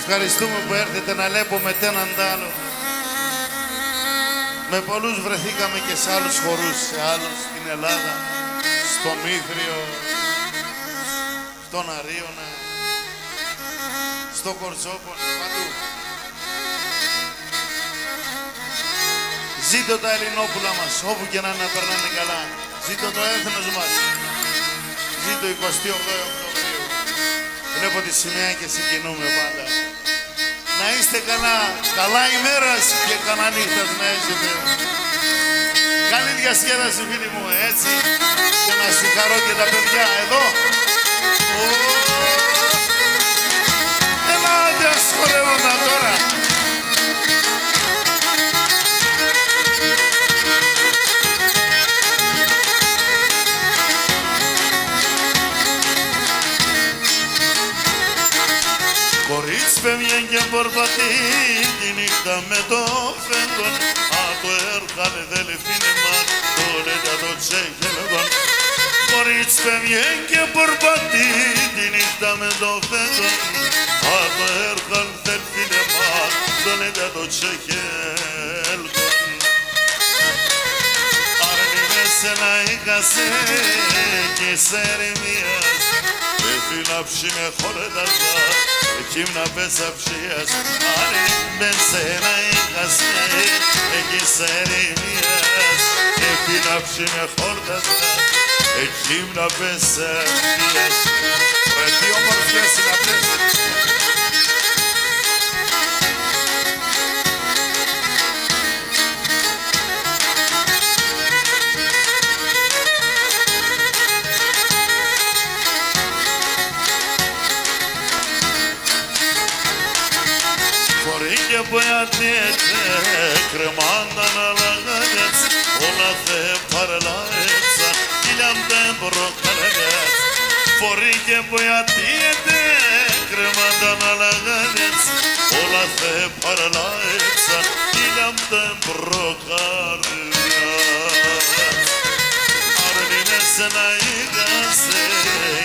Ευχαριστούμε που έρθετε να λέμε έναν άλλο. Με πολλούς βρεθήκαμε και σε άλλους χορούς, σε άλλους στην Ελλάδα, στο Μήθριο, στον Αρίωνα, στο Κορτσόπολη, παντού. Ζήτω τα Ελληνόπουλα μας, όπου και να είναι περνάνε καλά. Ζήτω το έθνος μας. Ζήτω 28 Οκτωβρίου. Βλέπω τη σημαία και συγκινούμε πάντα. Να είστε καλά, καλά ημέρας και καλά νύχτας να έχετε. Καλή διασκέδαση φίλοι μου, έτσι. Και να συγχαρώ και τα παιδιά εδώ. Έλα, διασχολεύοντα τώρα. Φεύγει και πορπατεί τη νύχτα με το φέντον Από έρχανε δελφίνε μας. Το λέτε το τσέχελγον Κορίτσι φεύγει και πορπατεί τη νύχτα με το φέντον Από έρχαν δελφίνε μας. Το λέτε το τσέχελγον Αρνημέσαι να είχασε και σε ερημίας Έφυλαψη με χορεταζά Εκείνα πέσα ψίας Άρη με σένα είχασε Εκεί σε ερημίας Έφυλαψη με χορεταζά Εκείνα πέσα ψίας Ρε τι ομορφιές είναι αυτές. ويعطيت كرم عندنا لغدت ونظف فرلايت إلى مدبر قلبت فريق ويعطيت كرم عندنا لغدت ونظف فرلايت إلى مدبر قلبت أرني نسنا يغسل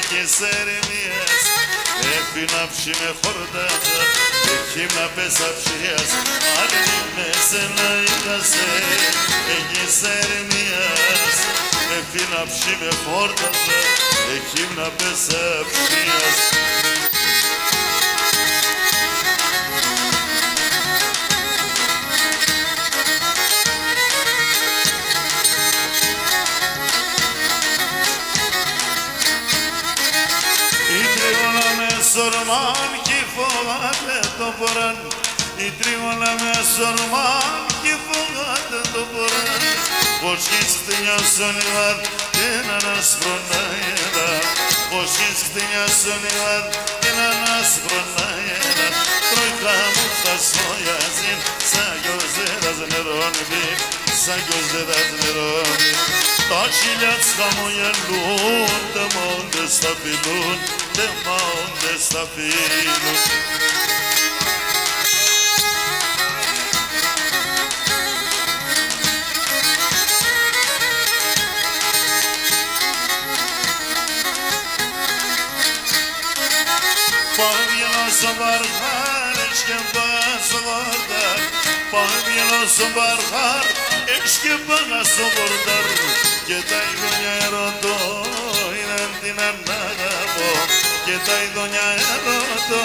δεν προκαλεγец Αρνημέσαι να είχασε και σε ερημίες Έφυλαψη με χορτάζα Εκείνα πέσα ψιάς Αρνημέσαι να είχασε εκεί σε ερημίες Έφυλαψη με χορτάζα Εκείνα πέσα ψιάς Η σορμάν κι φοβάται το ποράν Η τριόλα με σορμάν κι φοβάται το ποράν Πως χιστινιά στον Ιβάρ και έναν άσπρο να έλα Πως χιστινιά στον Ιβάρ και έναν άσπρο να έλα Τρόικα μου θα σφοιάζει σαν γιος νερώνει σαν γιος νερώνει Facilea scamoie luni De mă unde să fi luni De mă unde să fi luni Pavyanosu barhar, işkembası vardar Pavyanosu Και τα ειδονιά ερωτώ, ήταν την ανάγαπο Και τα ειδονιά ερωτώ,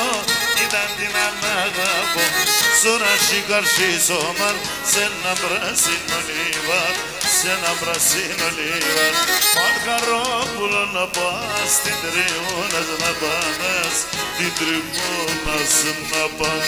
ήταν την ανάγαπο Σωρά σιγαρσί σωμάρ, σε ένα πράσινο λίβαρ σε ένα πράσινο λίβαρ Μαρχαρόπουλο να πας, την τριώνας να πας Την τριώνας να πας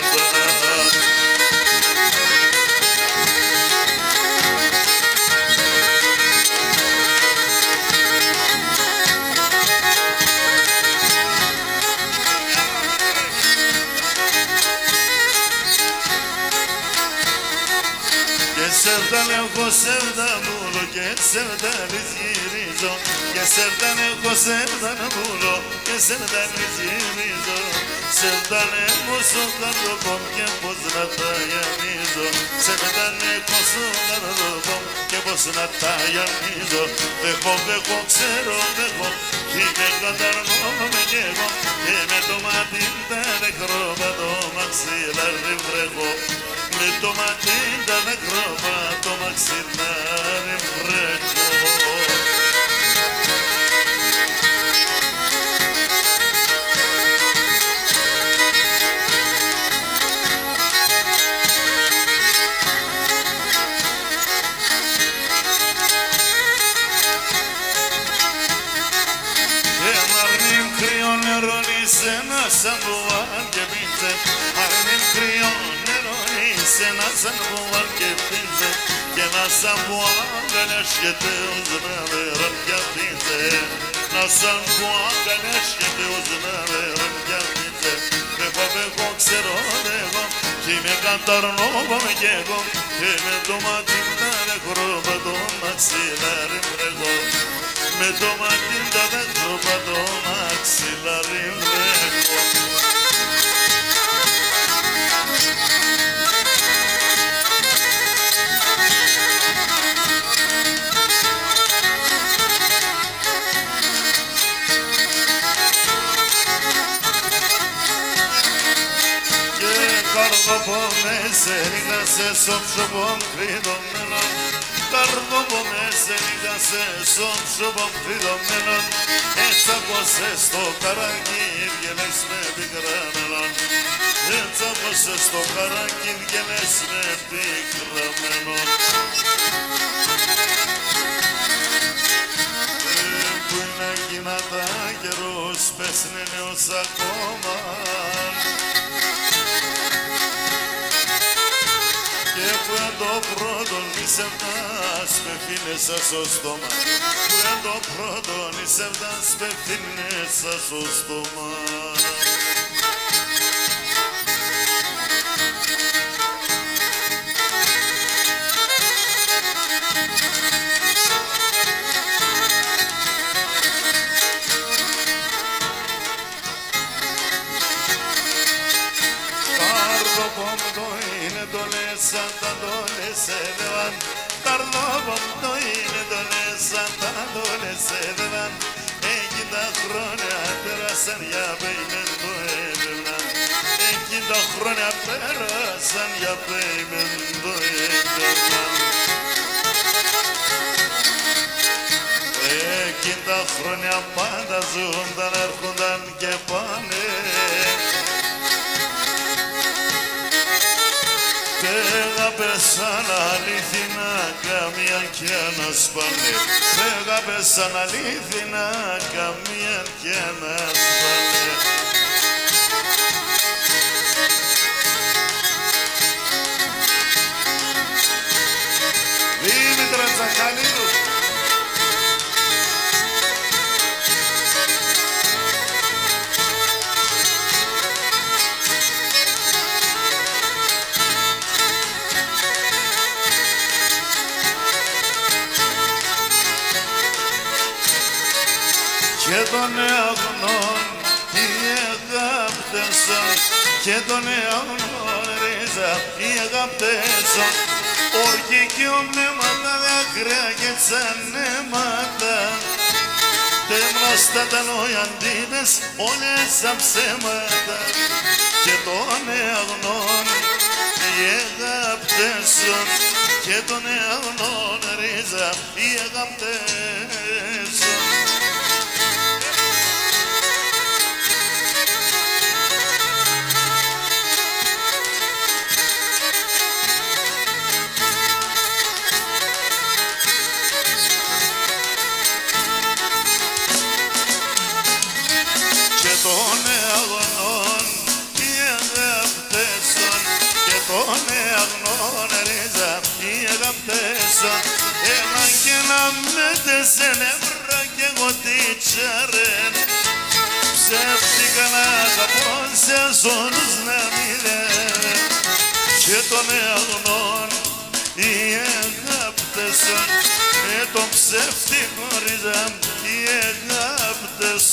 Και σερδάν έχω σερδάν μούλο και σερδάν γυρίζω Και σερδάν έχω σερδάν μούλο και σερδάν γυρίζω Σερδάν έχω στο καρδοπό και πως να τα γιανίζω Σερδάν έχω στο καρδοπό και πως να τα γιανίζω Δεχώ, δεχώ, ξέρω, δεχώ και με καταρμώ με κι εγώ Και με το μάτι τα νεκρό με το μαξ μαξιλάρι βρέχω με το ματίντα νεκρό το μαξιλάρι βρέχω είσαι ένα σαν βουάλ και πίντε Και ένα σαν βουάλ δεν έρχεται ως να βερόν και πίντε Να σαν βουάλ δεν έρχεται ως να βερόν και πίντε Με πάμε εγώ ξέρω εγώ Κι με καταρνώ πάμε κι εγώ Και με το Και καρδοπονές έριχνασε στο ψωμόν κρυδωμένο καρδοπονές έριχνασε στο ψωμόν κρυδωμένο έτσι ακούσες στο καράκι βγαίνες με πικραμένο έτσι ακούσες στο καράκι βγαίνες με πικραμένο που είναι εκείνα τα καιρούς πες είναι νέος ακόμα που είναι το πρώτο είσαι φτάς με φίλες στο στόμα. Που είναι το πρώτο είσαι φτάς με φίλες στο στόμα δόλε σε δεβάν Καρδοπόμπτο είναι το σαν τα δόλε σε δεβάν Εκεί τα χρόνια πέρασαν για πέιμεν το έδευνα Εκεί τα χρόνια πέρασαν για πέιμεν το έδευνα Εκεί και πάνε Έγαπες σαν αλήθινα καμία και να σπάνε Έγαπες σαν αλήθινα καμία και να σπάνε Δήμητρα Τσακαλίδου των αγνών οι αγάπτες και των αγνών ρίζα οι αγάπτες όρκη και ονέματα δάκρυα και τσανέματα τέμναστα τα λόγια αντίδες όλες τα ψέματα. Και των αγνών οι αγάπτες και των αγνών ρίζα οι αγάπτες αγάπτες ένα και να μέτεσαι νεύρα κι εγώ τι τσάρεν ψεύτικα να αγαπώ σε ζώνους να μηδέν και των αγνών οι αγάπτες με τον ψεύτικο ρίζα οι αγάπτες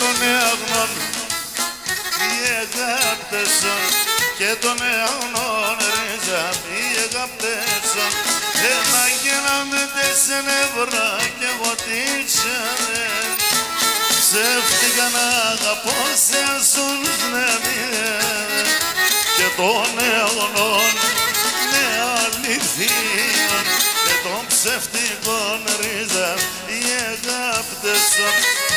και των αγνών οι αγάπτεσον και των αιώνων ρίζα οι αγάπτεσον ένα γίναμε τέσσερα νευρά και εγώ τι Ψεύτηκα να αγαπώ σε ασούλους και των αιώνων με αληθείαν και των ψεύτικων ρίζα οι αγάπτεσον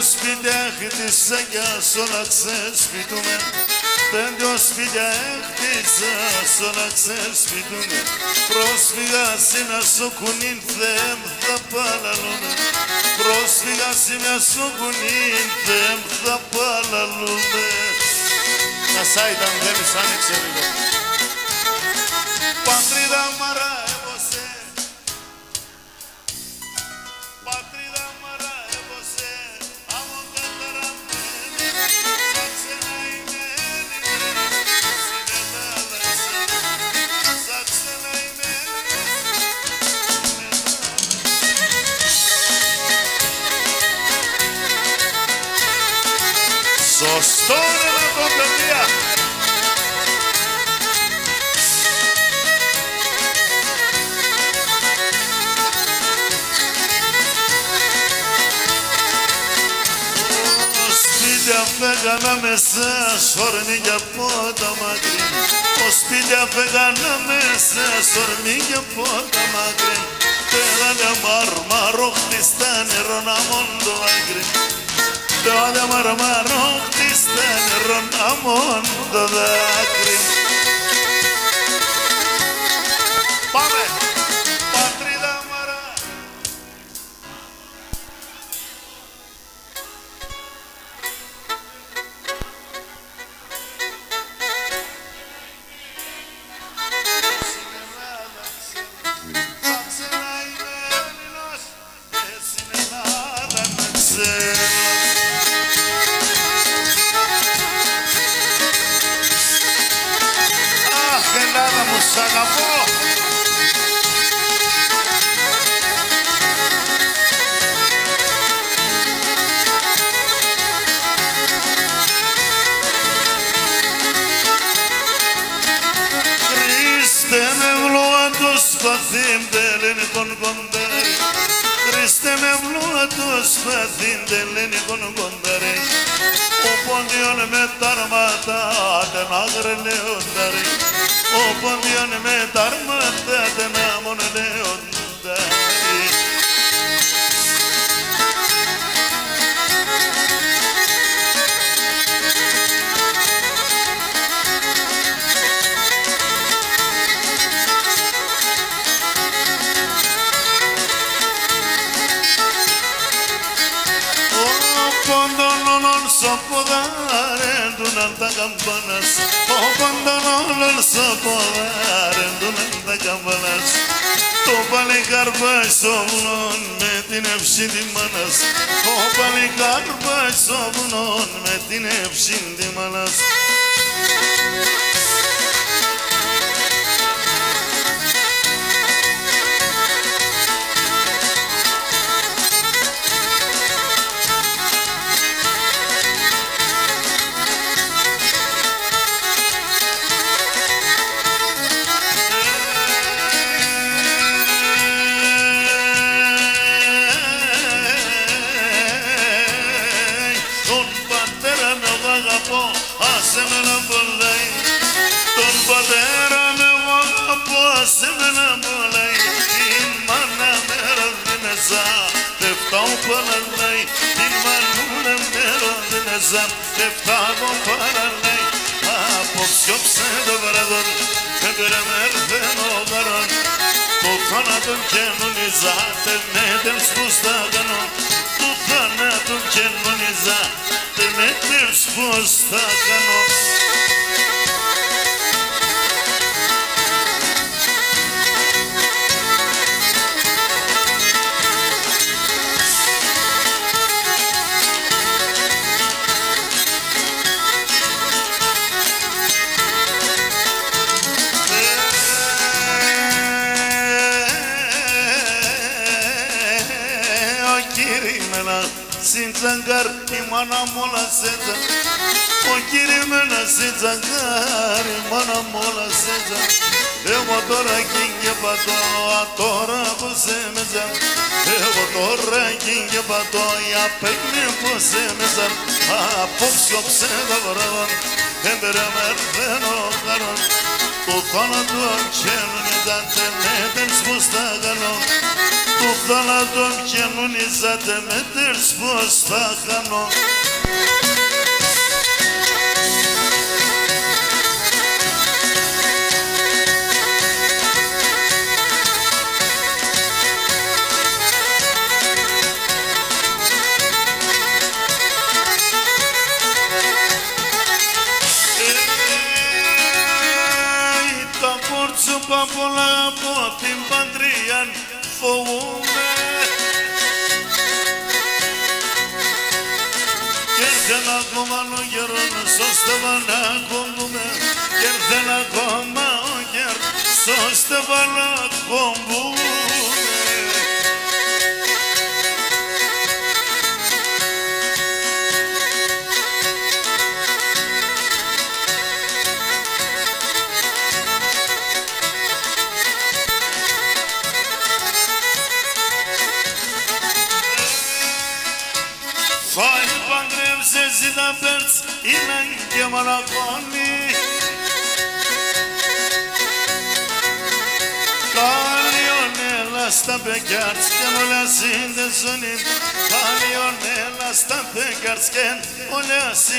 σπίτια χτίσα για όλα ξεσπιτούμε Πέντε σπίτια χτίσα όλα ξεσπιτούμε Πρόσφυγα να σου κουνήν θέμ θα παλαλούμε Πρόσφυγα να σου κουνήν θέμ θα παλαλούμε Να σάιταν θέλεις άνοιξε λίγο. Πατρίδα μαρά μέσα σορμίγια από τα μακρύ. Ο σπίτια φέγανα μέσα σορμίγια από τα μακρύ. Τέλανε μαρμαρό χτιστά νερό να μόντο άγκρι. Τέλανε μαρμαρό χτιστά νερό να μόντο δάκρυ δεν αγρελεοντάρι Ο πόντιον με τα αρμάτα δεν αμονελεοντάρι Pantalonul să podare Dunanta campanas O pantalonul să podare Dunanta campanas Το παλικάρπα σοβνών με την εύση τη μάνας Το παλικάρπα σοβνών με την ροδίνεζα, δεν φτάω παραλάει Απόψε το βραδόν, έπαιρε με έρθεν ο γαρόν Το θάνατον κοινωνιζάτε με την σπούστα κάνω Το Συντζαγκάρ η μάνα μου όλα σέντζα Ο κήρυμενα συντζαγκάρ η μάνα μου όλα σέντζα Εγώ τώρα και πατώ τώρα που σε μέσα Εγώ τώρα και πατώ για παίχνει που σε μέσα Απόψε ψέδα βράδων Έμπερα μερθένω χαρών Το θάνατο χαίνουν οι δαντεμέτες που στα γανώ Το θάνατο χαίνουν οι δαντεμέτες που στα γανώ Πα πολλά από την πατρία φοβούμαι Και έρθεν ακόμα ο καιρός ώστε να κομπούμε Και έρθεν ακόμα ο καιρός ώστε να κομπούμε إلى جمال قلبي Kalionella stampekartsken och läs inte sonin Kalionella stampekartsken och läs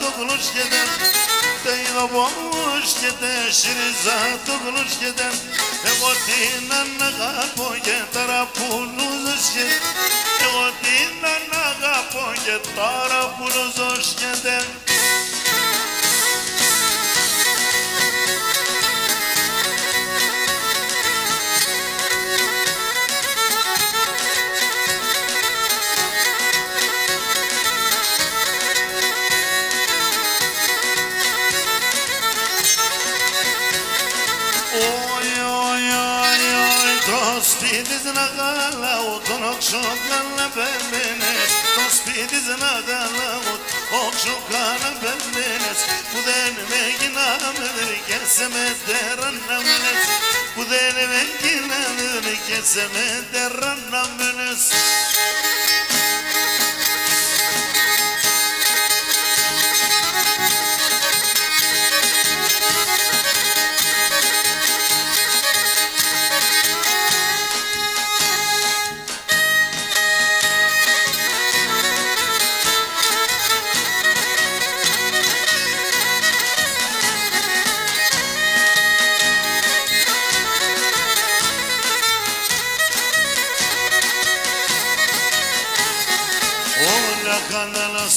το και δεν Τα ηλοβόμους και τέσσερις τόκλους και δεν Εγώ την αναγαπώ και τώρα που Εγώ την αναγαπώ και τώρα που νουζώσκεται γαλάω τον οξοκάλα πεμένες Το σπίτι να γαλάω οξοκάλα Που δεν με γίναμε και με τερανάμενες Που δεν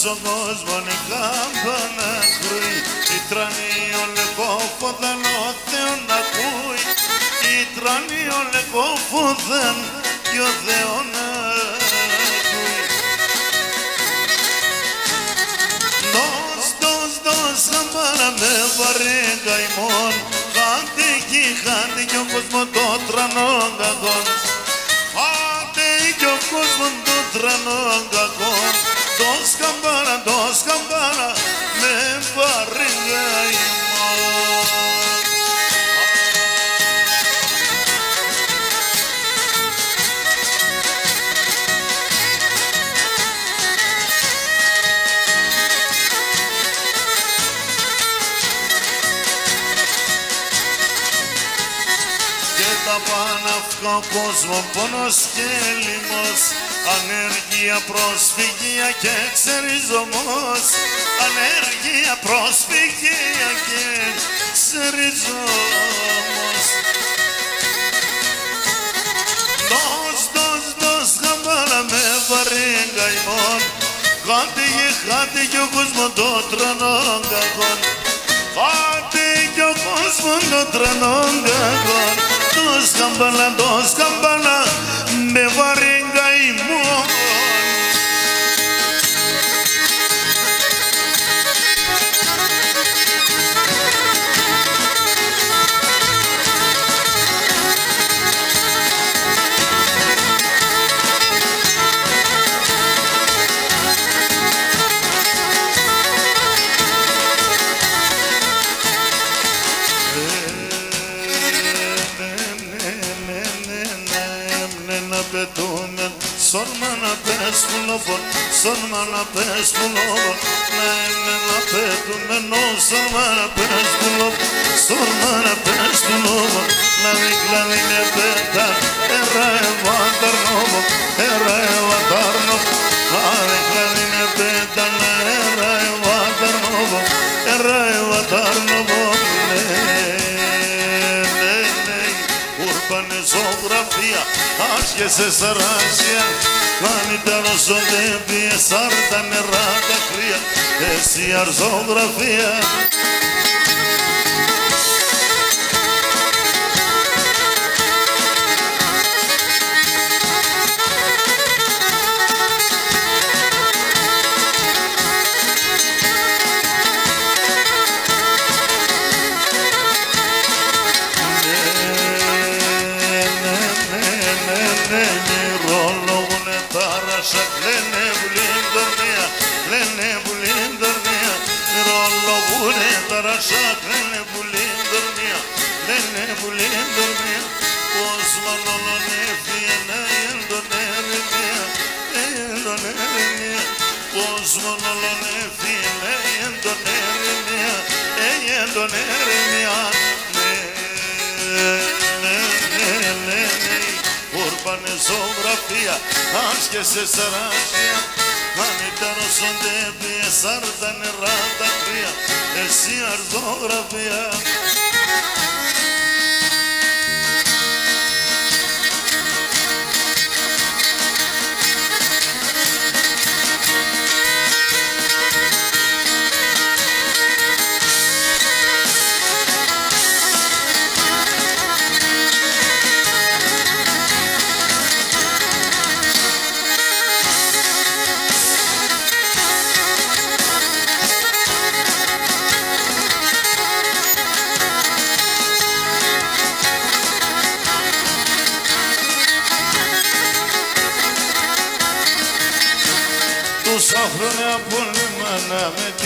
στον κόσμο η κάμπανα κρούει η τρανή ο λεκόφοδαν ο Θεόν ακούει. Η τρανή ο λεκόφοδαν και ο Θεόν ακούει. Δώσ' δώσ' δώσ' καμπάρα με βαρύ καημόν χάντε κι χάντε κι ο κόσμο το τρανό κακόν χάντε κι ο κόσμο το τρανό κακόν dos campana, dos campana, me barriga y τα πάνω κόσμο πόνος και λιμός Ανέργεια, προσφυγία και ξεριζωμός. Ανέργεια, προσφυγία και ξεριζωμός. Δώσ' δώσ' δώσ' χαμπάρα με βαρύ καημόν Χάθηκε, χάθηκε ο κόσμος το τρανόν κακόν. Χάθηκε ο κόσμος το τρανόν κακόν. Το σκαμπαλά, το σκαμπαλά με βαρύγκα πες μου λόγω, σόρμα να πες μου λόγω Να είναι να πετούμε νο, σόρμα να πες μου λόγω Σόρμα να πες μου λόγω Να δίκλα είναι πέτα, έρα ευάντα νόμο Έρα ευάντα νόμο Να δίκλα είναι πέτα, έρα ευάντα νόμο Έρα ευάντα νόμο Urban ζωγραφία άσχεσαι σαράσια Κάνει τα ροσοδεύει σαν τα νερά τα κρύα Εσύ αρζογραφία Şat lele bulundur miya Lele bulundur miya Osman ala nefiye ne yıldır nerim miya Ne yıldır nerim miya Osman ala nefiye ne yıldır nerim miya Ne yıldır nerim miya Ne ne ne ne ne. Kurbanı zomrafiya Aşk ese sarasya Ανιτάρωσονται πιεσάρ τα νερά τα κρύα Εσύ αρθογραφία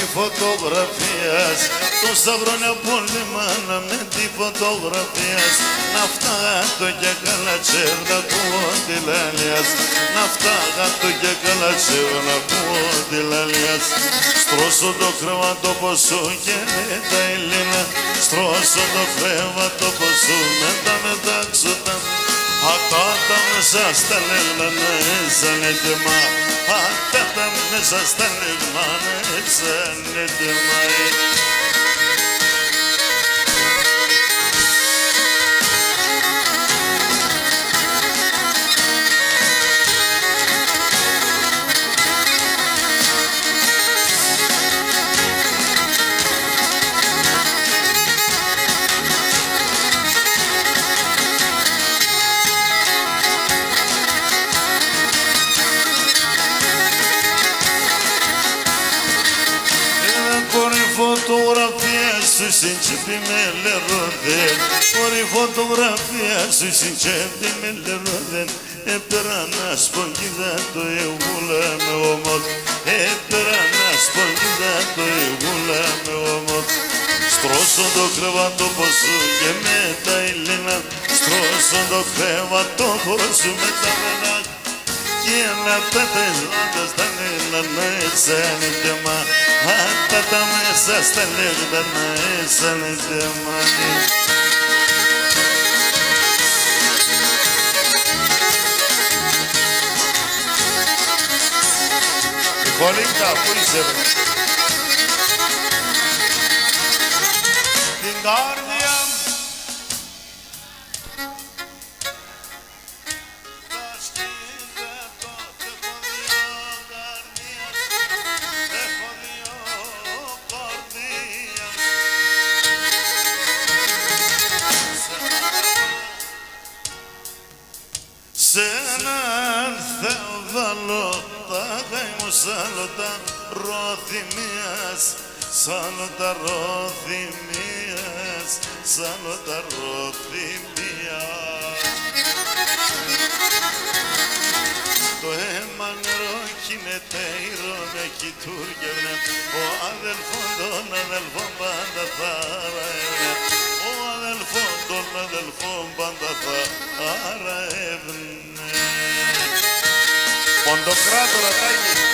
με τη φωτογραφία Τόσα χρόνια πολεμάνα με τη φωτογραφίας. Να φτάγατο και καλά τσέρνα ακούω τη λαλιάς Να φτάγατο και καλά τσέρνα ακούω τη λαλιάς Στρώσω το κρεβάτο ποσού και με τα Ελλήνα Στρώσω το κρεβάτο ποσού με τα μετάξω τα Ατάτα μέσα στα λεγνά σαν έτοιμα Ατάτα μέσα στα λεγνά σαν έτοιμα συντσιπή με λερόδε Μωρή φωτογραφία σου συντσιπή με λερόδε Έπερα να σπογγίδα το εγούλα με όμως Έπερα να σπογγίδα το εγούλα με όμως Στρώσω το κρεβάτο ποσού και με τα ηλίνα Στρώσω το κρεβάτο ποσού με τα μελάκια τα μενάκ Και να τα τελάντας τα λένε να εσένει και μα Άτα σαν τα ροθυμίας σαν τα ροθυμίας το αίμα νερό γίνεται ήρωνε κι τούργευνε ο αδελφόν των αδελφών πάντα θα ραεύνε ο αδελφόν των αδελφών πάντα θα αραεύνε Ποντοκράτορα Τάκη.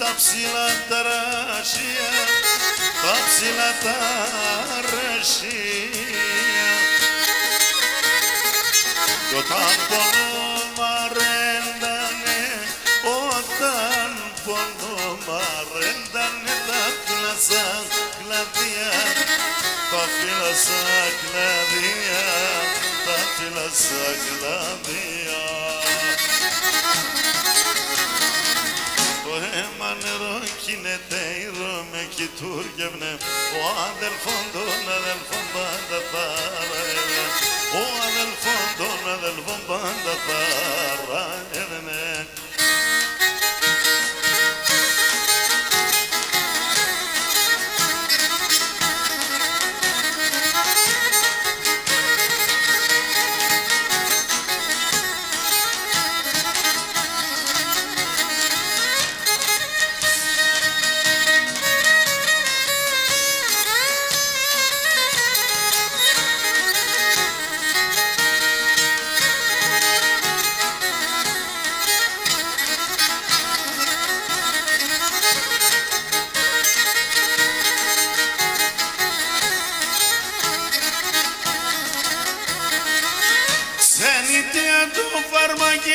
تفصيلة راشية تفصيلة راشية يتنبون مرندني وتنبون مرندني τα ψηλά τα ρασία. Κι όταν πονομαρέντανε, όταν πονομαρέντανε τα κλασά κλαδιά, τα φύλασα κλαδιά, τα φύλασα κλαδιά. Το αίμα νερό κινείται ήρω με κοιτούργευνε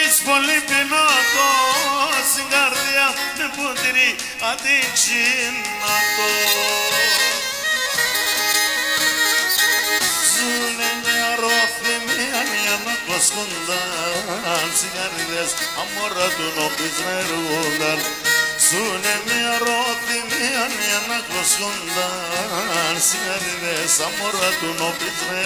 φαρμακής πολύ πεινάτο στην καρδιά με ποτήρι αντίξινατο. Ζουνε μια ρόθυμια μια να κοσκούνταν σιγαρίδες αμόρα του νόπις να εργούνταν. Ζουνε μια ρόθυμια μια να κοσκούνταν σιγαρίδες αμόρα του νόπις να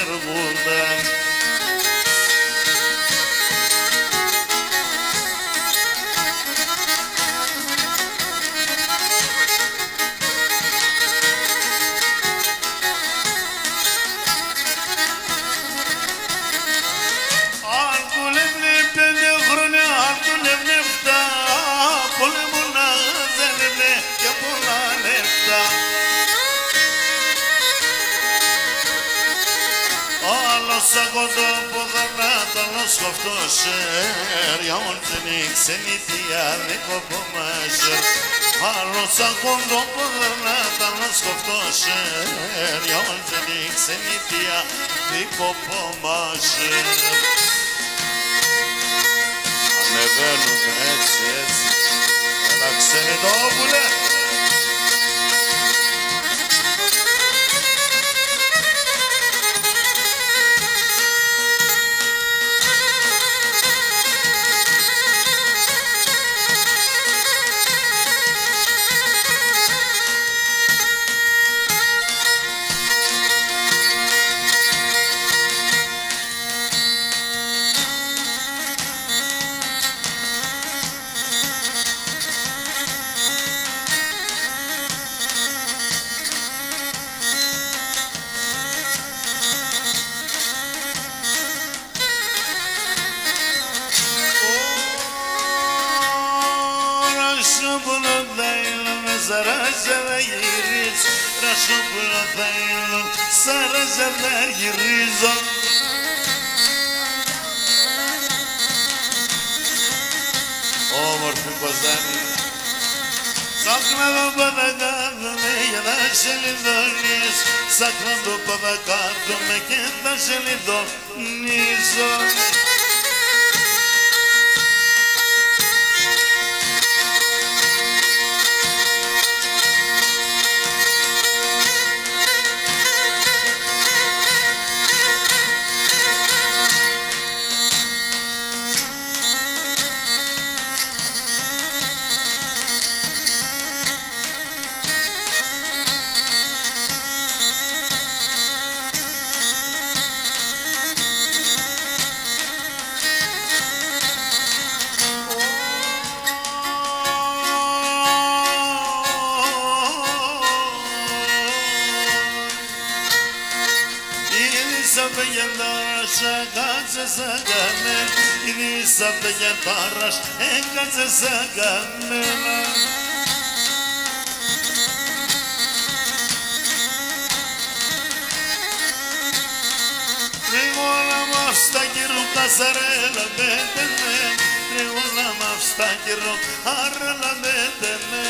ποδανάτ, άλλος κοφτό σέρ Για όλτεν η ξενιτία δίκοπο μάζερ Άλλος από το ποδανάτ, άλλος κοφτό σέρ Για όλτεν η ξενιτία δίκοπο μάζερ Ανεβαίνουν σαράζα θα γυρίζω. Όμορφη Κοζάνη. Σάκνα το παδακάθομαι για να σε λιδώνεις Σάκνα το παδακάθομαι και θα σε λιδώνίζω έκατσε σαν κανένα Ειδήσα πεγεντάρας έκατσε σαν κανένα Τριγόλα μ' αυτά κυρού κασαρέλα πέτεμε Τριγόλα μ' αυτά κυρού άρελα πέτεμε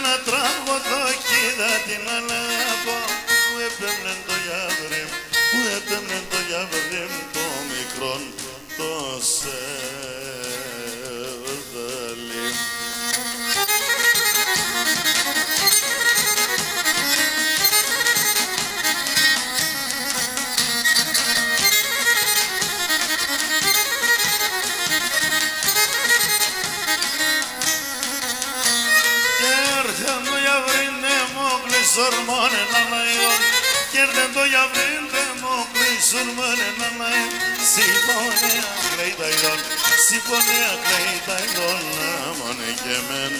ένα τραγωδό κοίτα την ανάγαπο Που έπαιρνε το γιαβρί που έπαιρνε το γιαβρί το μικρόν το σερδαλί Συμφωνία κλαίει τα εγγόνια μόνο και μεν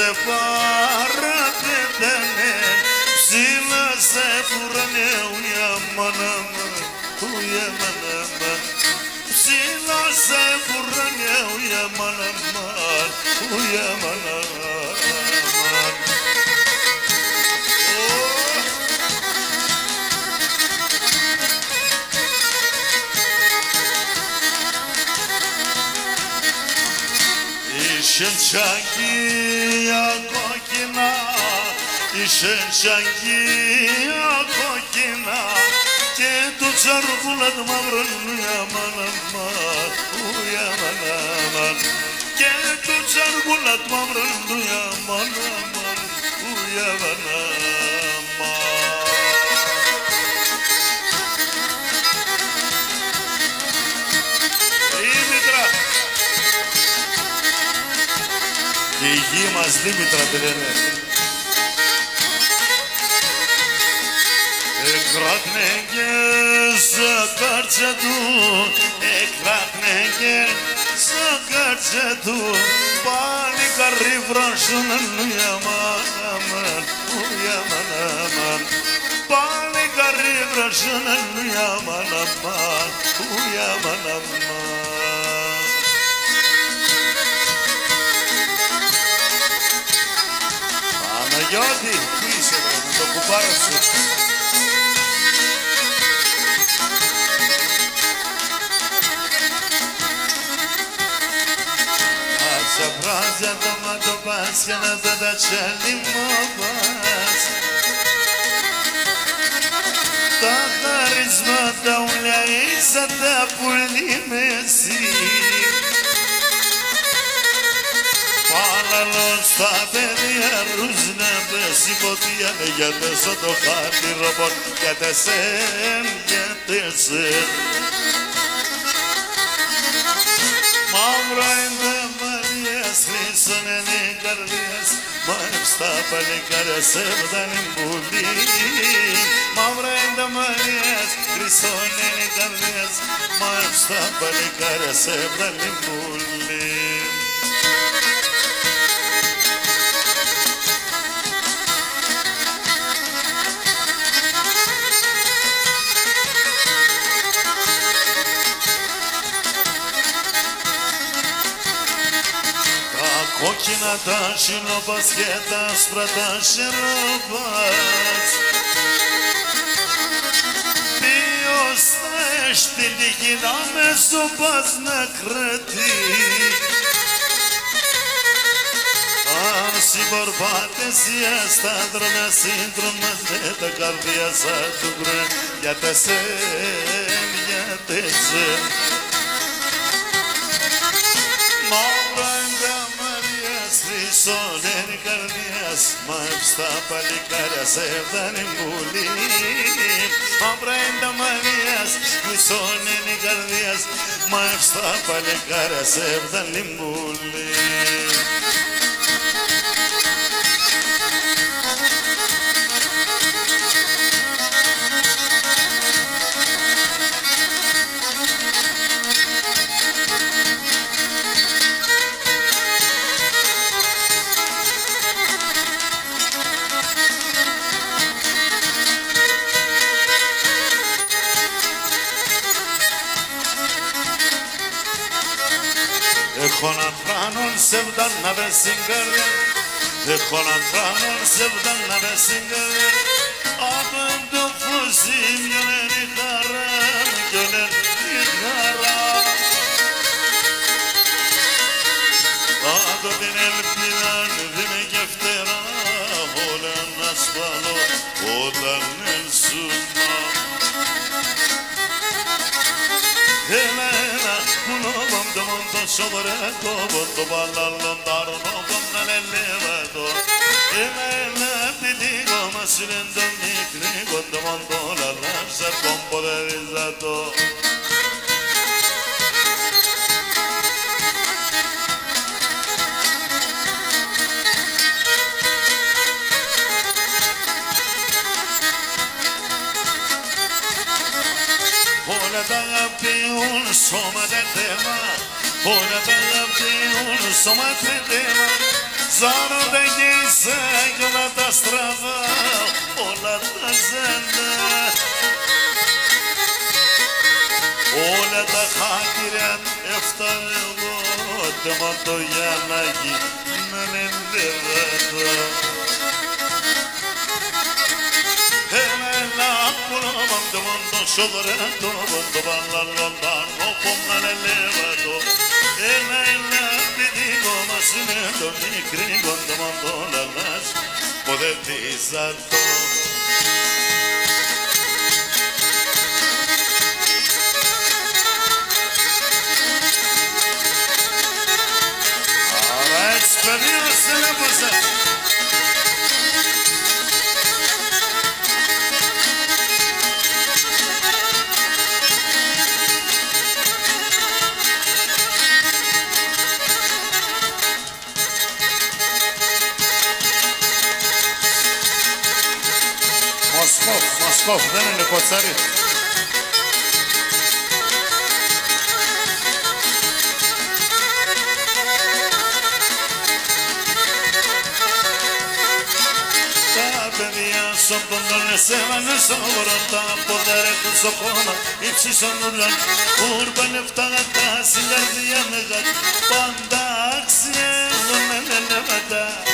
separa de tener Si la sepura ne uyamanama Uyamanama Si la sepura ne uyamanama Uyamanama oh! Şın çakir Şenşakiya kokina Και το τσαρκούλα του μαύρον ουιαμαν αμάν Ουιαμαν αμάν Και το τσαρκούλα του μαύρον ουιαμαν αμάν Ουιαμαν αμάν Δήμητρα Και η γη μας Δήμητρα πήραινε. Εκράτνε και στα κάρτσα του, εκράτνε και στα κάρτσα του, πάλι καρύ βράσουν ουιαμάν αμάν, ουιαμάν αμάν. Πάλι καρύ βράσουν ουιαμάν αμάν, ουιαμάν αμάν. Παναγιώτη, πού είσαι ρε, με το κουμπάρο σου. Άσε βράζια το μάτω πας και να δεν τα τσέλει πας. Τα χαρίσματα ούλια ίσα τα πουλί με εσύ. Παλαλός στα παιδιά ρούζνα πέσει ποτία για τέσσερα το χάρτη ρομπότ για χρήσουνε οι καρδιές, μόνοι στα παλικάρια σε βδάνει μπουλί. Μαύρο είναι Μαριάς, χρήσουνε οι καρδιές, μόνοι στα κόκκινα τα σιλόπας και τα άσπρα τα σιλόπας Ποιος θα έχει τύχη να με σοπάς να κρατεί; Όσοι μπορπάτες για στα δρόμια σύντρον μας με τα καρδιά σαν του γκρεν για τεσσέν, για τεσσέν Μαύρα εγκαμαριάς, χρυσόνερ καρδιάς Μα στα παλικάρια σε φτάνει μουλή Μαύρα εγκαμαριάς, χρυσόνερ καρδιάς Μα στα παλικάρια σε φτάνει μουλή τράνουν σε βδάνα με συγκαρδιά Έχω να τράνουν σε βδάνα με συγκαρδιά Από το φωσί μια είναι χαρά Κι είναι η χαρά Από την ελπίδα mondo sovrego mondo ballallondaro no gonnalelle vado e me mi dico ma si rende un micri quando mondo la lascia con poderizzato Hola da più un somma tema Όλα τα αγαπητούν σώμα δεν θέμα Ζάρονται και είσαι και όλα τα στραβά Όλα τα ζέντα Όλα τα χάκυρια έφτανε εγώ Τέμα το Γιάννακι να είναι λεβέτα Εμένα πουλόμαν το μόντο σοβρέτο Μόντο παλαλοντάνο κομμάνε λεβέτο Εμένα πιτίγω μας είναι το μικρή Κόντο μόντο λαλάς ποδετίζατο Άρα Μοσκόφ, Μοσκόφ, δεν είναι κοτσαρί. Τα παιδιά στον τον σε έβαλε σόβρον Τα ποδάρια του στο κόμμα ύψισον ουραν Ούρπαν έφταγα τα συγκαρδιά μεγάλη Πάντα αξιέζον με λεβατά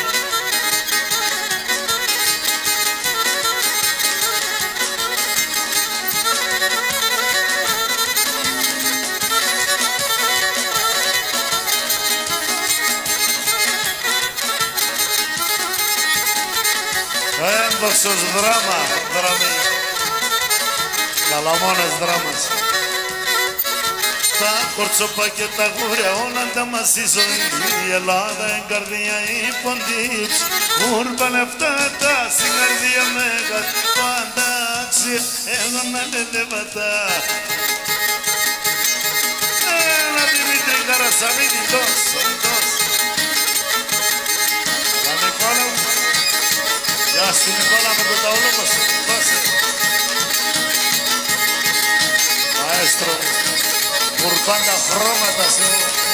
Ένδοξος δράμα, δραμή. Καλαμόνες δράμας. Τα κορτσοπά και τα γούρια όλα τα μαζίζουν Η Ελλάδα εν καρδιά η ποντίψ Ούρπαν αυτά τα στην καρδιά μέγα. Πάντα άξια εγώ να λεβατά Έλα Δημήτρη Καρασαβίδη δώσε, Γεια σου Νικόλα με το ταούλο μας. Δώσε. Μαέστρο μου. Μουρπάντα χρώματα σε όλα.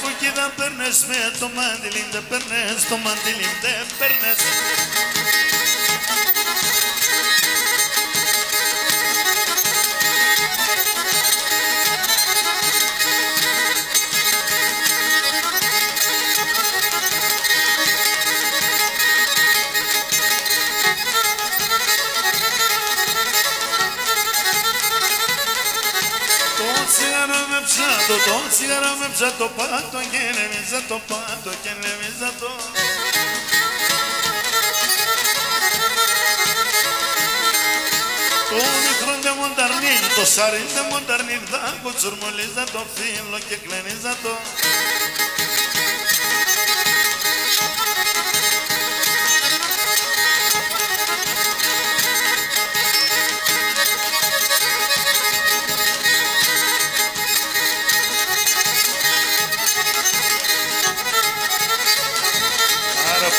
Περνές με, από εκεί δεν περνές με, το μαντιλίν δεν περνές, το μαντιλίν δεν περνές. Ψάτο, το τσιγάρο με ψάτο πάτο και νεμίζα το πάτο και νεμίζα το. Το μικρό δε μονταρνίν, το σαρί δε μονταρνίν, δα κουτσουρμολίζα το φίλο και κλενίζα το.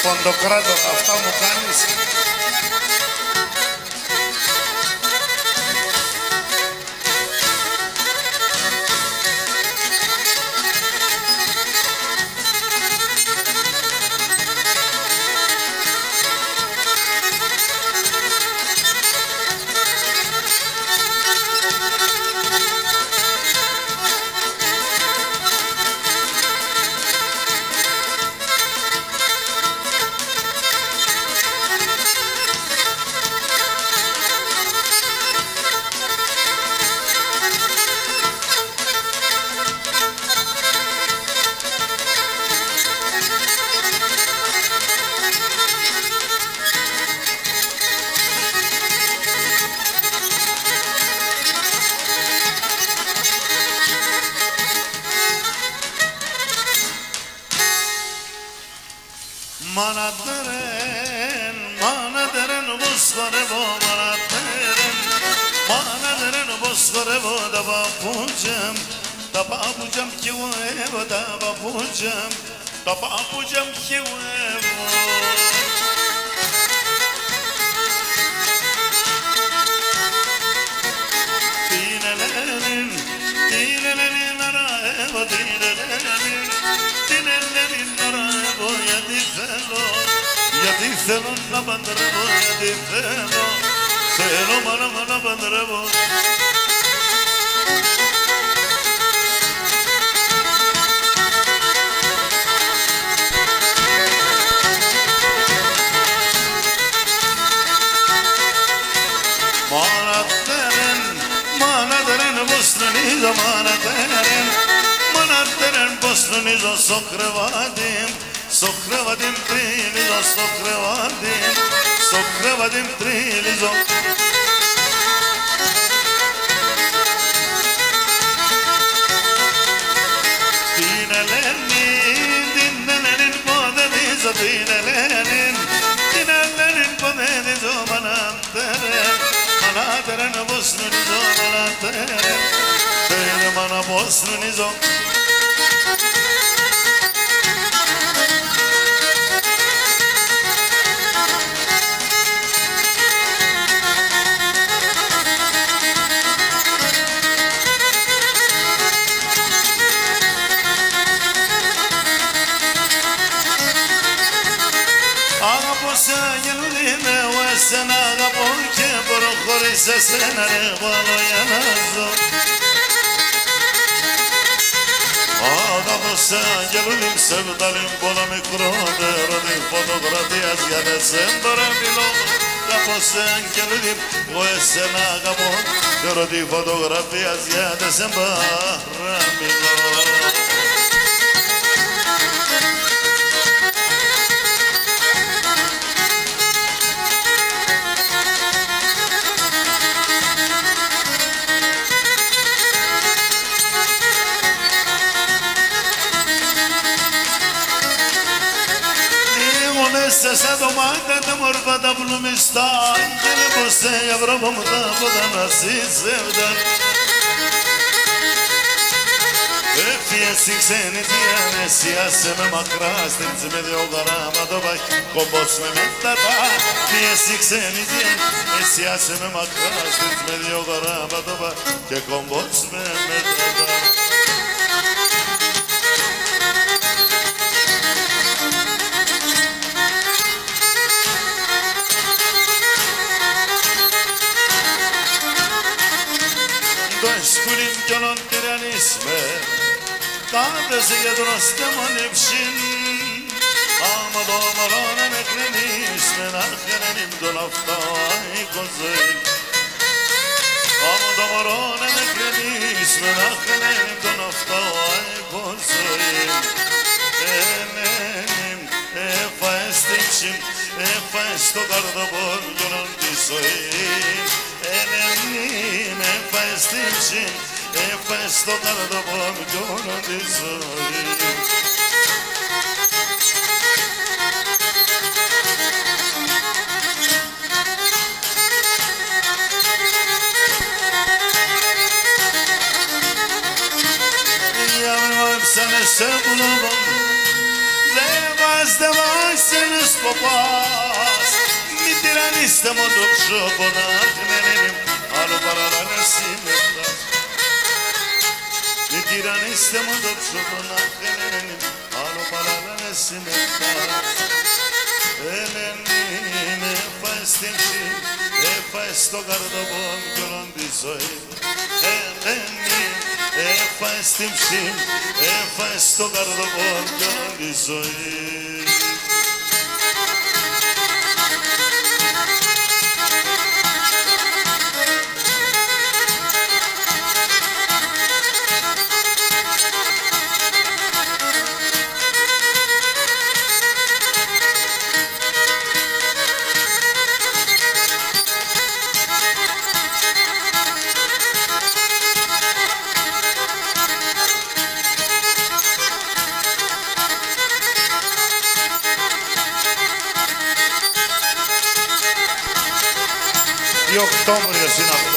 Ποντοκράτο, αυτά μου κάνεις. Babucam, da babucam ki evo. Dinelerin, dinelerin ara evo dinelerin, dinelerin ara evo ya di θέλω, γιατί θέλω να παντρεύω, γιατί θέλω, mana teren mana teren bosnani za mana teren mana teren bosnani za sokravadim sokravadim trili za sokravadim sokravadim trili za θέλε μάνα μποσνουνιζω. Αγαπώ σε γελούδι με ο εσένα αγαπώ και προχωρείς εσένα ρε βάλω για να ζω Αγαπώ σε γελούδι σε βδαλήν πολλά μικρότερο τη φωτογραφίας για δεσέμβρα μιλώ Αγαπώ σε μέσα σαν το μάγκα τα μορφά τα πλουμιστά Άγγελε πως σε Ευρώπη μου τα πόδα να σύσευταν εσύ ξένη τι ανεσιάσε με μακρά Στρίτσε με δυο γράμμα το πάει κομπός με μετατά Τι εσύ ξένη τι ανεσιάσε με μακρά τυραννίσμε Κάτες για τον αστεμονεύσιν Άμα το μωρό να με κρίνεις με να χαιρένει τον αυτό αίκοζεν Άμα το μωρό να με κρίνεις με να χαιρένει τον αυτό αίκοζεν Εμένει έφαες την ψην έφαες το καρδοπόλιο τη ζωή Εμένει έφαες την ψην έφαες το καρδοπόλιο τη ζωή Για με βάψανε σε πουλοβό Δεν μας δεν βάσαινες ποπάς Μη τυραννίστε μου το ψόπο να χνένει Άλλο παραλάνε σήμερα Μη τυραννίστε μου το ψόπο να χνένει Άλλο παραλάνε Οκτώβριος είναι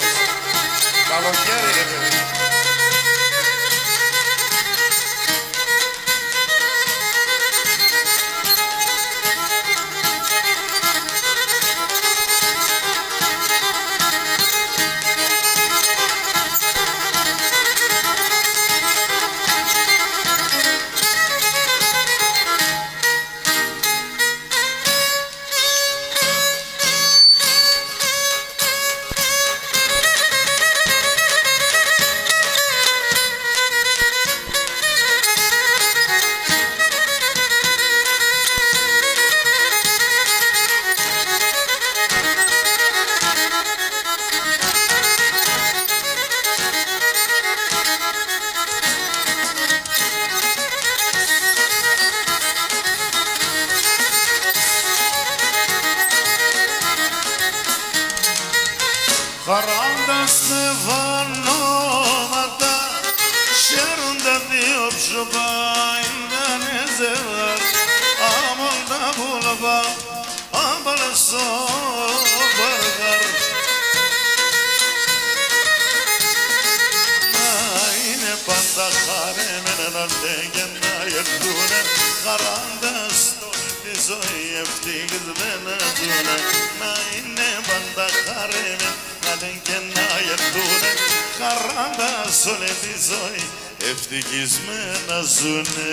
πάντα χαρέμενα να λέγε να γερθούνε Χαράντα στο τη ζωή ευτυχισμένα ζουνε Να είναι πάντα χαρέμενα να λέγε να γερθούνε Χαράντα σ' όλη τη ζωή ευτυχισμένα ζουνε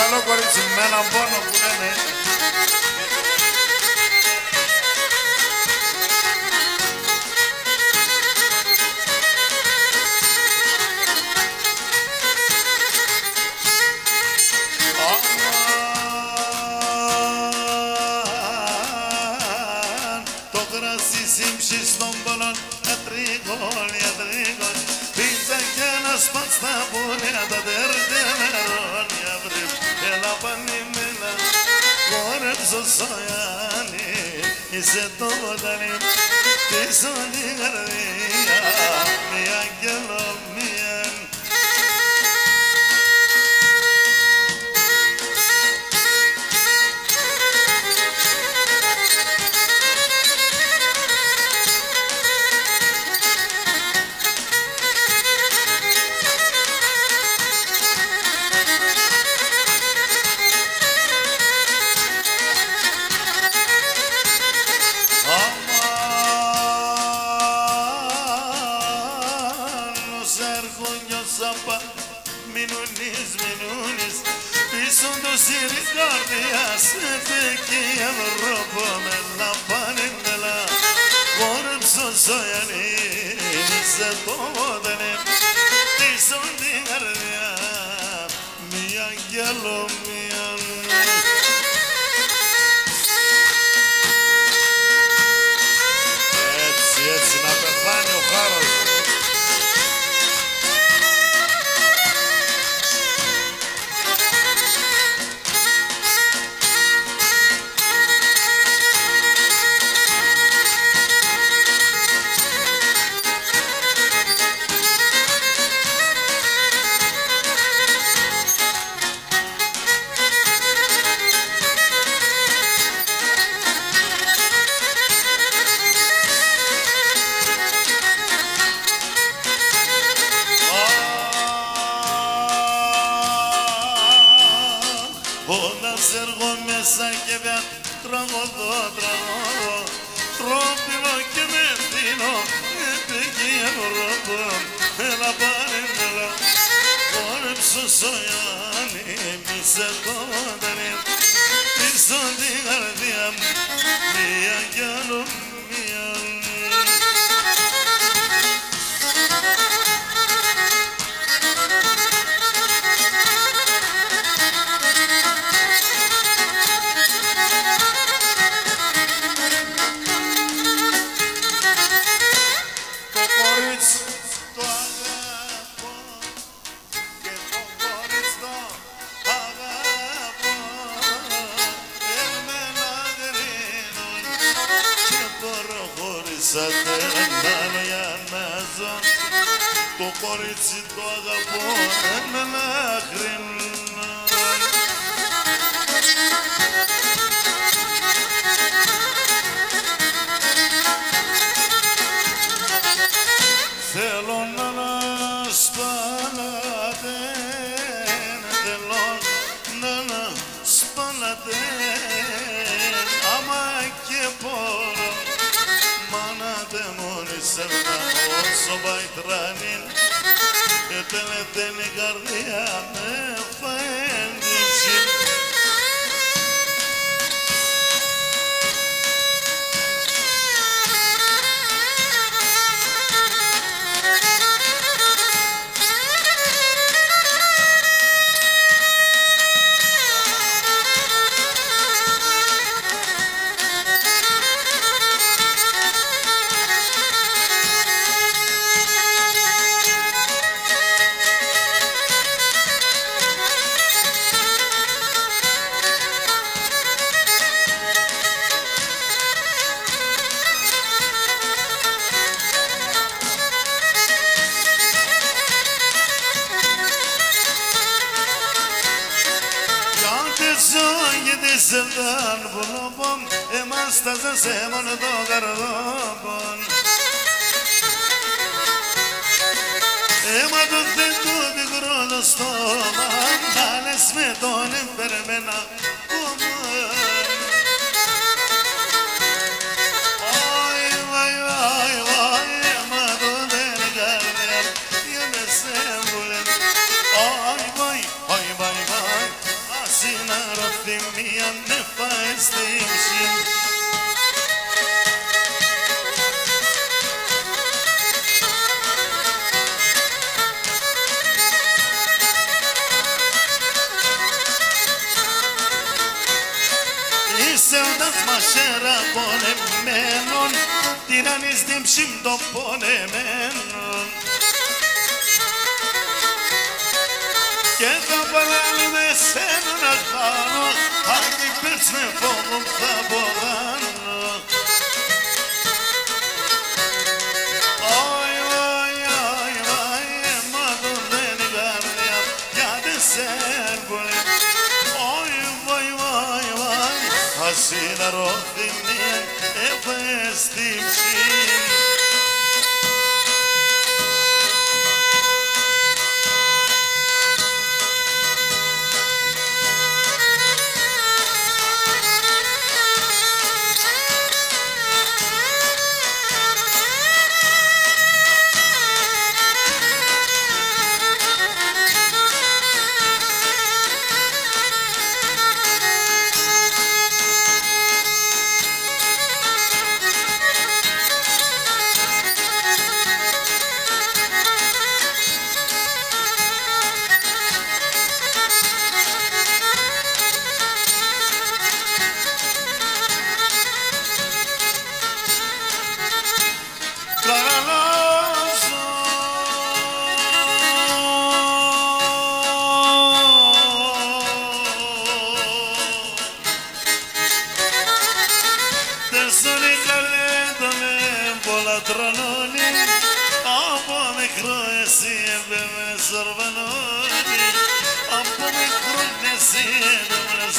καλό κορίτσι με έναν πόνο που δεν. ಸೋದನೆ ಸೋದ μεινούνις, μεινούνις Πίσω το σύρι καρδιάς Τεκή Ευρώπη με λαμπάνιντελα Βόρεψο ζωιανή Σε το βόδενε Πίσω την καρδιά Μια γελομή soyan bize bak. استازن سیمان دو گرگان اما دکتر تو بگرو دوستو من من اسم دانم بر بنا Vay vay vay, asina Rabbim yandı faiz değil. Μασέρα πονεμένων τυράννης την ψήμ των πονεμένων. Και θα παράλληλε σε έναν χάνω αν την πες με φόβο θα μποράνω Sinarok dinleyen efes dipçim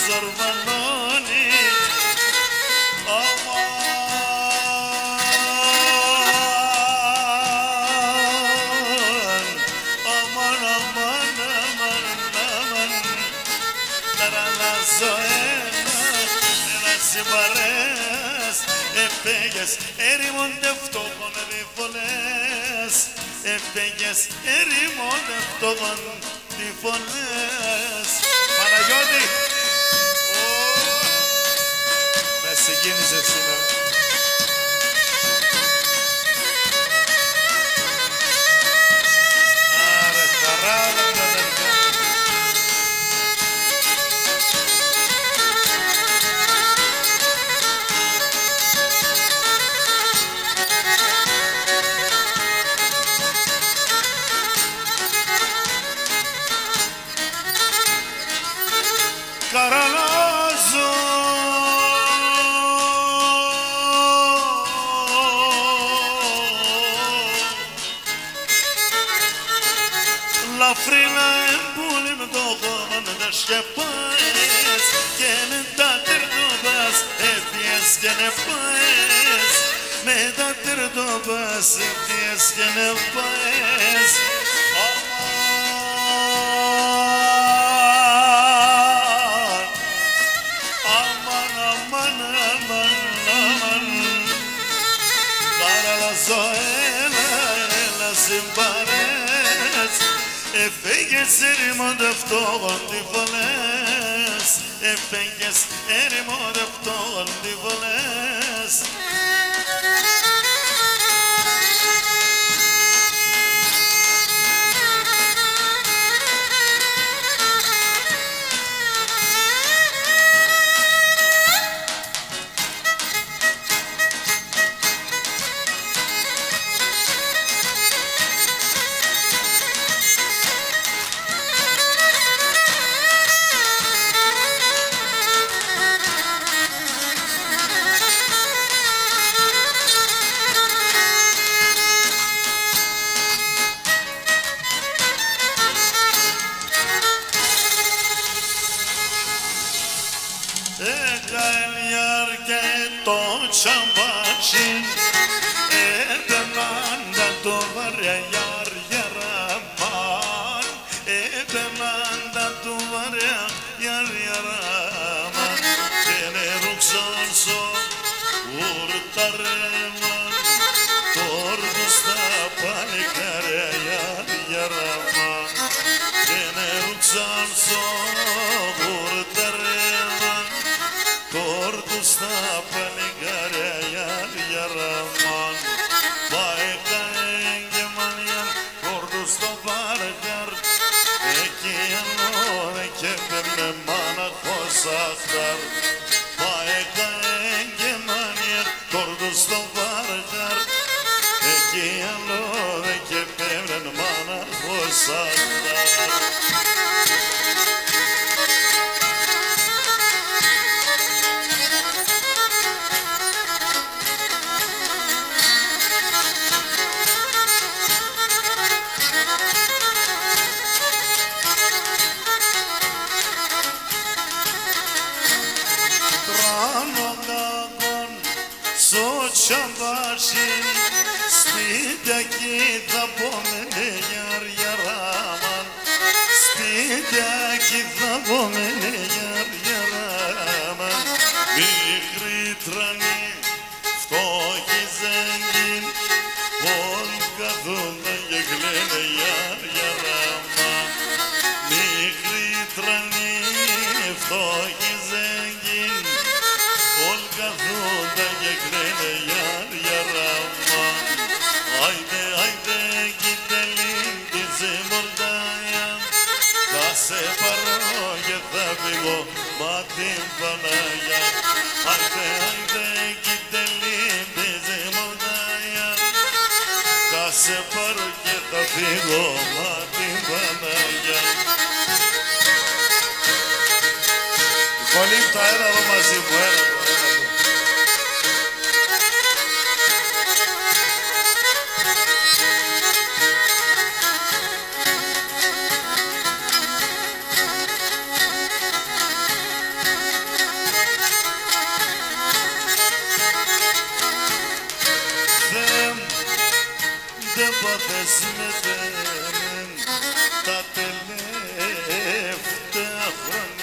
με σορβανώνει Aman, aman, aman, aman, aman Καραλάζω ένα, ένα συμπαρές Επέγες ερημόνται φτώχων διφωνές Επέγες ερημόνται φτώχων διφωνές Παναγιώτη! Με συγκίνησες με σκεπάες και με τα τερτοπάς έφυγες και νεφάες με τα τερτοπάς έφυγες και νεφάες Aman, Έφεγες ερημόνται φτώχων τυφωνές Έφεγες ερημόνται φτώχων τυφωνές Eglel jarke ton çambaşin Ebeman da duvare yar yaraman Ebeman da duvare yar yaraman Tele ruksan so urtarman Tordusta paniklere yar yaraman Tele ruksan so urtarman saklar Paekla engemanir Kordusto vargar Eki yalo ve kepevren mana hoşsaklar σε πάρω και θα φύγω μα την Παναγιά. Φωνή τα έλαβα μαζί μου, έλα. Yeah.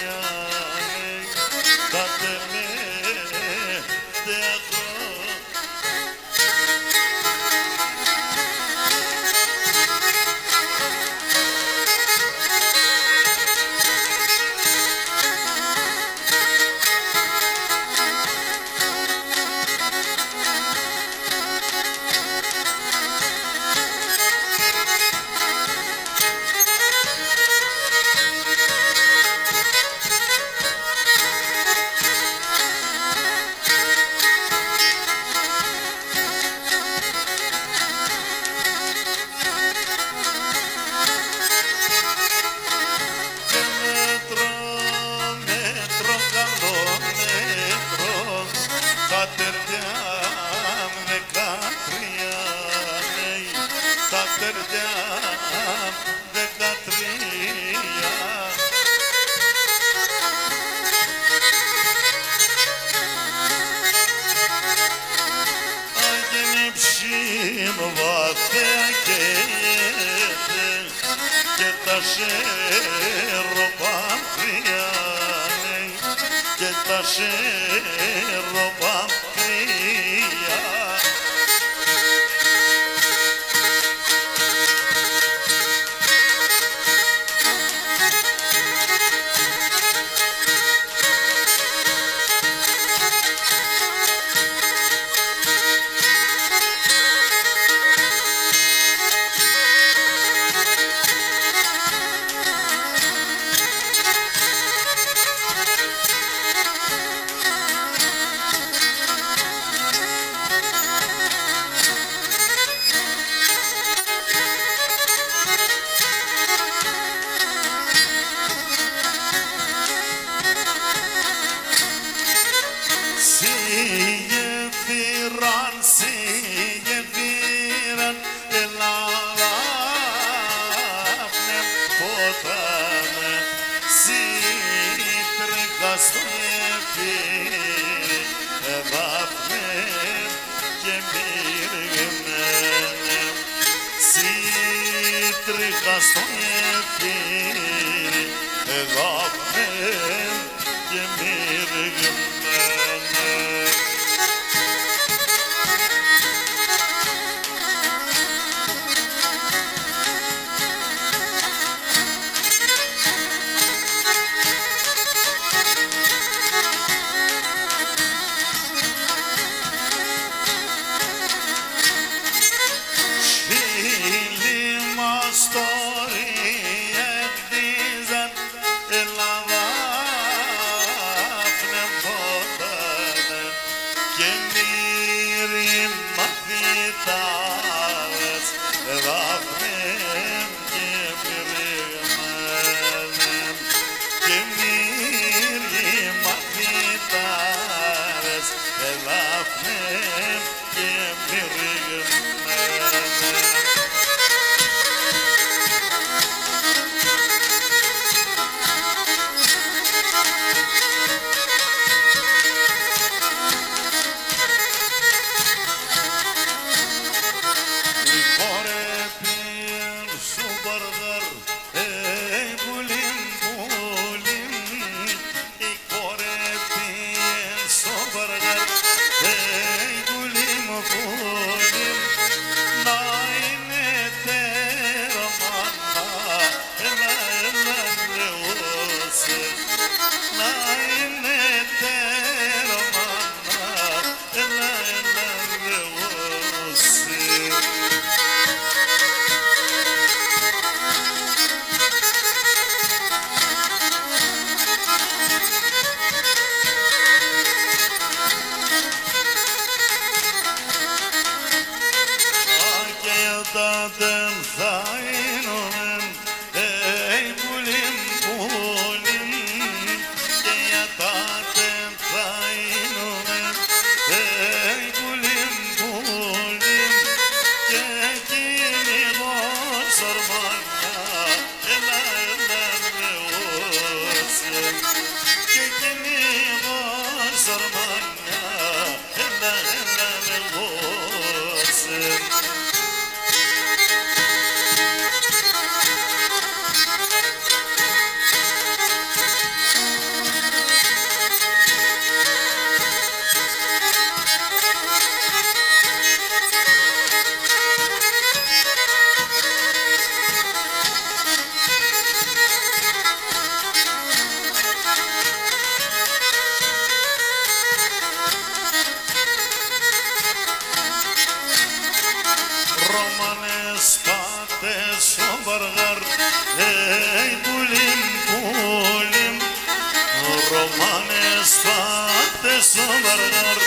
sularlar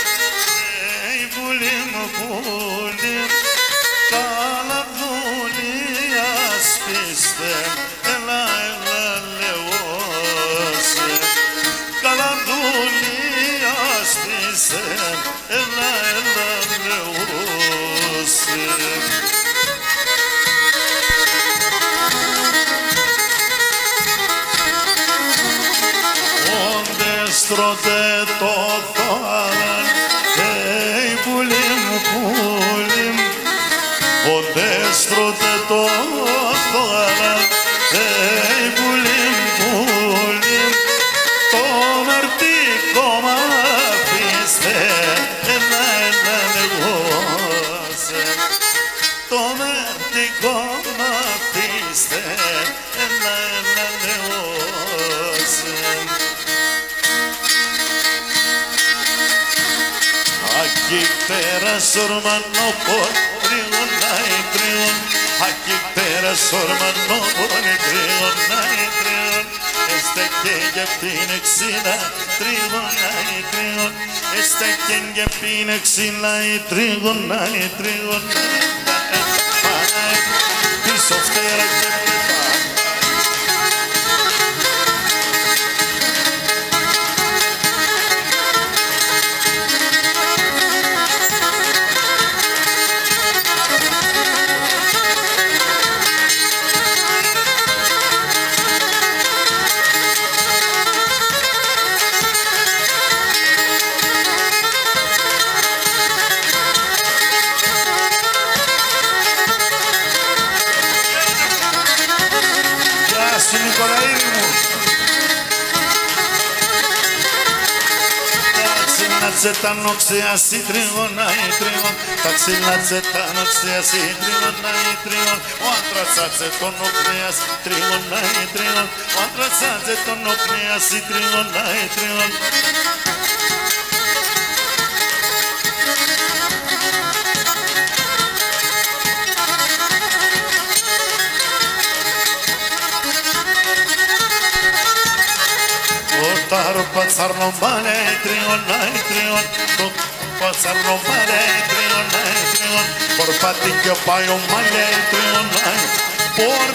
Ey bulim bulim. την εξήνα τρίγωνα η τρίγωνα εστέκεν και πίν εξήνα η τρίγωνα πίσω φτέρα que era τα νοξέα τρίγωνα ή τρίγων Τα ξύλα τα νοξέα τρίγωνα ή τρίγων Ο άντρας άτσε τον νοξέας τρίγωνα ή τρίγων Ο άντρας άτσε τον νοξέας τρίγωνα ή τρίγων Taro pazzarno pățar lombare, trionai, trion, tot pățar lombare, trionai, trion, por patică, paiu mare, trionai, por